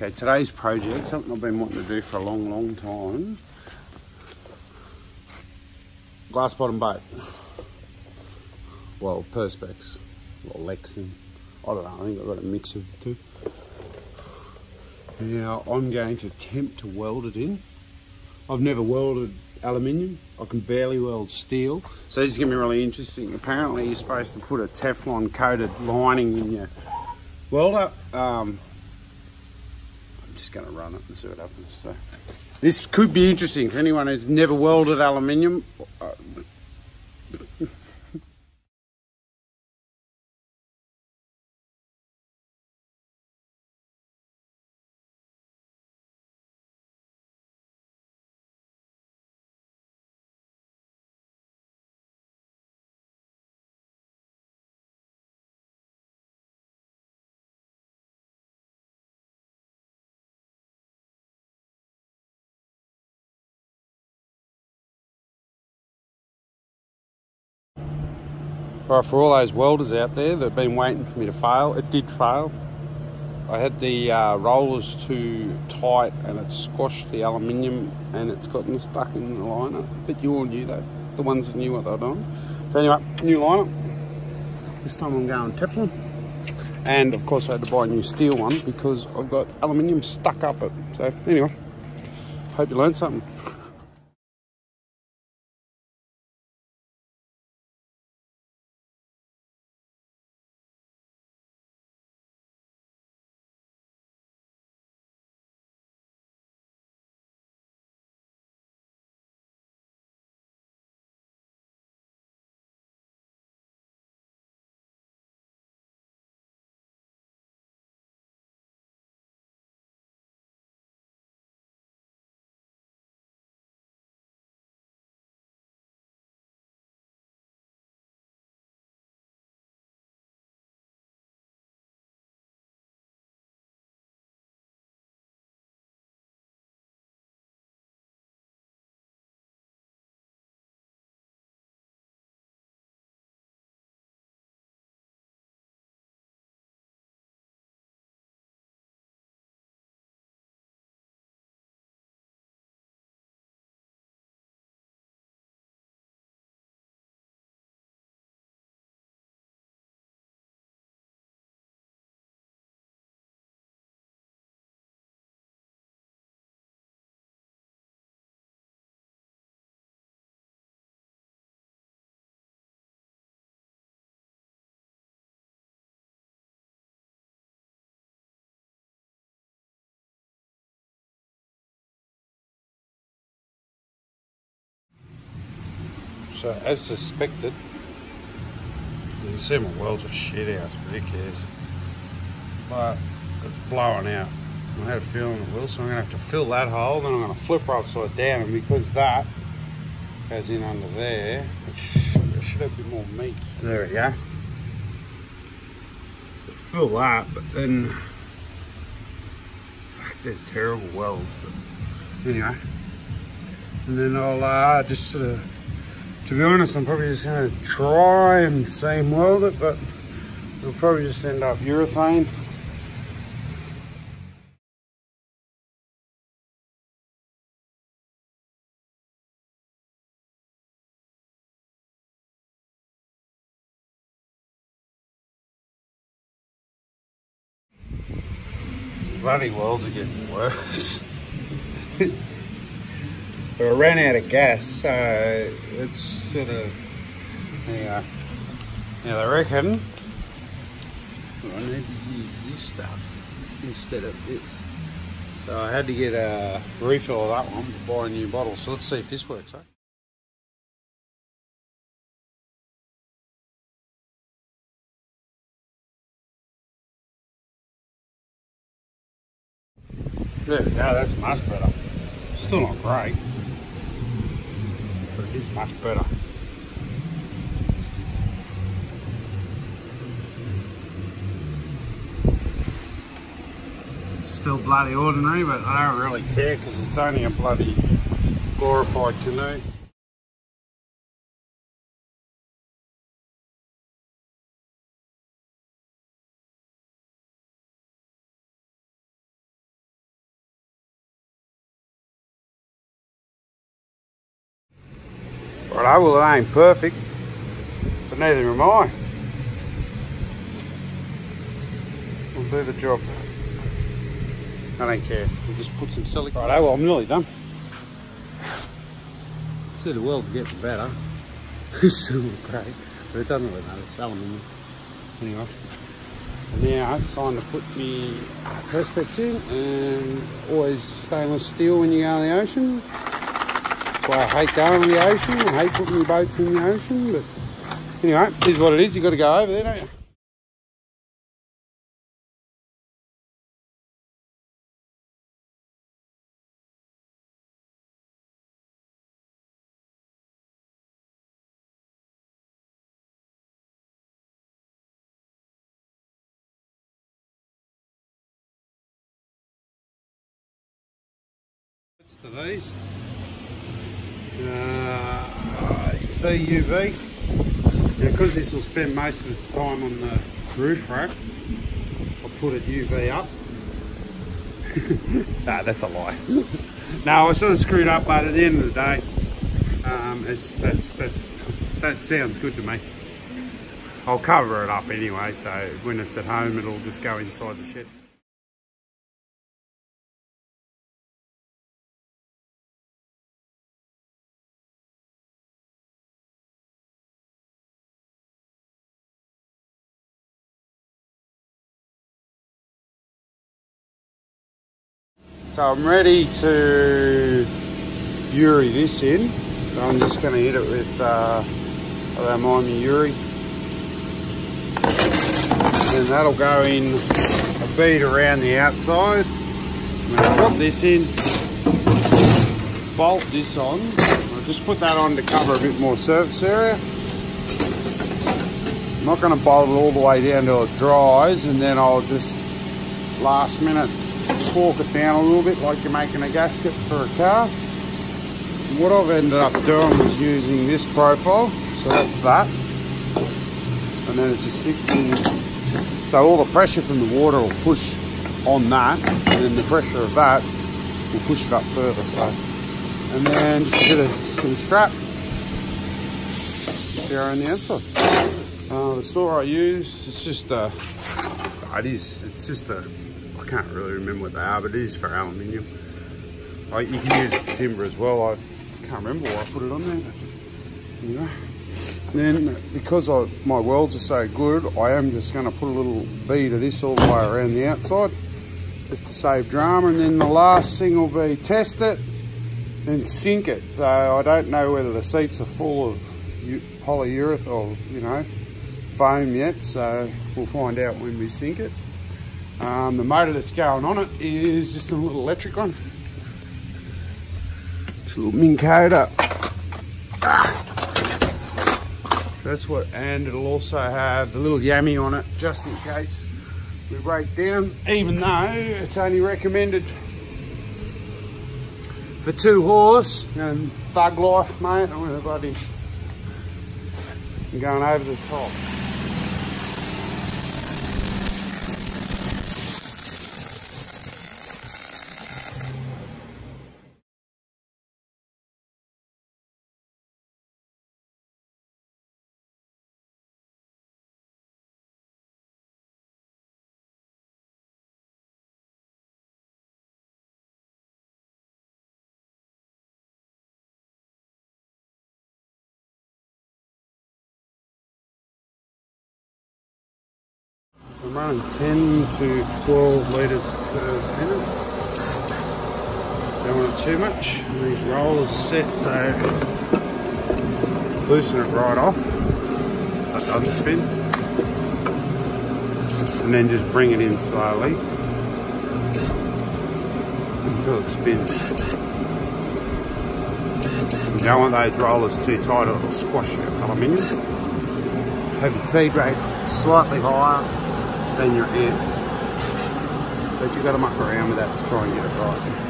Okay, today's project, something I've been wanting to do for a long, long time. Glass bottom boat. Well, Perspex or Lexan. I don't know, I think I've got a mix of the two. Now, I'm going to attempt to weld it in. I've never welded aluminium. I can barely weld steel. So this is going to be really interesting. Apparently you're supposed to put a Teflon coated lining in your welder. Um, just going to run it and see what happens. So This could be interesting for anyone who's never welded aluminium. Uh, Right, for all those welders out there that have been waiting for me to fail, it did fail. I had the uh, rollers too tight and it squashed the aluminium and it's gotten stuck in the liner. But you all knew that, the ones that knew what they were doing. So anyway, new liner. This time I'm going Teflon. And of course I had to buy a new steel one because I've got aluminium stuck up it. So anyway, hope you learned something. So as suspected, you can see my welds are shit house, but who cares? But it's blowing out. I had a feeling it will, so I'm gonna have to fill that hole, then I'm gonna flip her upside down, and because that goes in under there, it should, it should have been more meat. So there we go. So fill that, but then, fuck, they're terrible welds, but anyway. And then I'll uh, just sort of to be honest, I'm probably just to try and seam weld it, but it'll probably just end up urethane. Bloody welds are getting worse. But I ran out of gas, so it's sort of, yeah. Now they reckon I need to use this stuff instead of this. So I had to get a refill of that one to buy a new bottle. So let's see if this works, eh? There we go, that's much better. Still not great but it is much better. Still bloody ordinary, but I don't really care because it's only a bloody glorified canoe. Right, well it ain't perfect, but neither am I. We'll do the job. I don't care. We'll just put some silicone. Right, well I'm nearly done. See the world's getting better. it's still great, but it doesn't really matter. It's aluminium. Anyway. So now it's time to put the perspex in and always stainless steel when you go in the ocean. Why I hate going in the ocean. I hate putting my boats in the ocean, but anyway, is what it is. You've got to go over there, don't you? to these. Uh, CUV. Now, because this will spend most of its time on the roof rack, I'll put it UV up. nah, that's a lie. no, I sort of screwed up, but at the end of the day, um, it's that's that's that sounds good to me. I'll cover it up anyway, so when it's at home, it'll just go inside the shed. So I'm ready to Uri this in. So I'm just going to hit it with, uh, I don't mind me Uri. And that'll go in a bead around the outside. I'm going to drop this in, bolt this on. I'll just put that on to cover a bit more surface area. I'm not going to bolt it all the way down till it dries and then I'll just last minute torque it down a little bit like you're making a gasket for a car. What I've ended up doing is using this profile, so that's that. And then it just sits in. So all the pressure from the water will push on that, and then the pressure of that will push it up further. So, and then just a bit of some strap there on the outside. Uh, the saw I use, it's just a, it is, it's just a can't really remember what they are, but it is for aluminium. You can use it for timber as well. I can't remember why I put it on there. Know. Then because I, my welds are so good, I am just going to put a little bead of this all the way around the outside, just to save drama. And then the last thing will be test it, then sink it. So I don't know whether the seats are full of polyurethane or you know foam yet. So we'll find out when we sink it. Um, the motor that's going on it is just a little electric one. It's a little Minn. Ah. So that's what, and it'll also have the little Yami on it, just in case we break down, even though it's only recommended for two horse and thug life, mate. I'm gonna bloody going over the top. Running 10 to 12 litres per minute. Don't want it too much. And these rollers are set to loosen it right off so it spin. And then just bring it in slowly until it spins. You don't want those rollers too tight or it'll squash your aluminium. Have your feed rate slightly higher than your amps. But you got muck around with that to try and get it right.